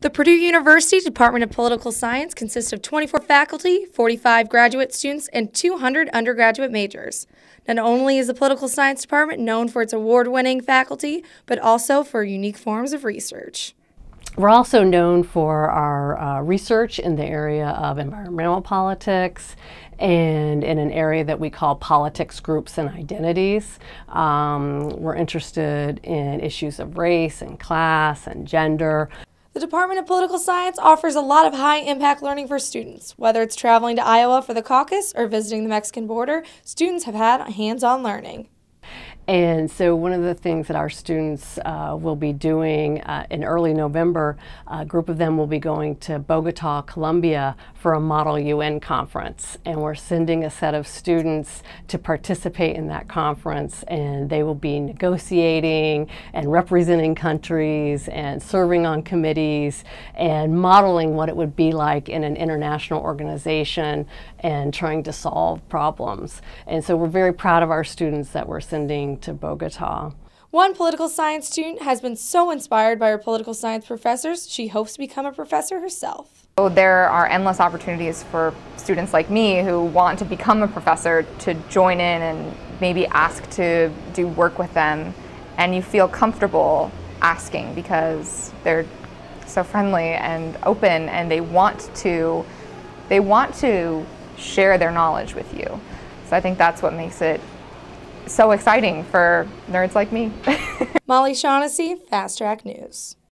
The Purdue University Department of Political Science consists of 24 faculty, 45 graduate students, and 200 undergraduate majors. Not only is the Political Science Department known for its award winning faculty, but also for unique forms of research. We're also known for our uh, research in the area of environmental politics and in an area that we call politics groups and identities. Um, we're interested in issues of race and class and gender. The Department of Political Science offers a lot of high impact learning for students. Whether it's traveling to Iowa for the caucus or visiting the Mexican border, students have had hands on learning. And so one of the things that our students uh, will be doing uh, in early November, a group of them will be going to Bogota, Colombia for a Model UN conference. And we're sending a set of students to participate in that conference and they will be negotiating and representing countries and serving on committees and modeling what it would be like in an international organization and trying to solve problems. And so we're very proud of our students that we're sending to Bogota. One political science student has been so inspired by her political science professors, she hopes to become a professor herself. So there are endless opportunities for students like me who want to become a professor to join in and maybe ask to do work with them. And you feel comfortable asking because they're so friendly and open and they want to they want to share their knowledge with you. So I think that's what makes it so exciting for nerds like me. Molly Shaughnessy, Fast Track News.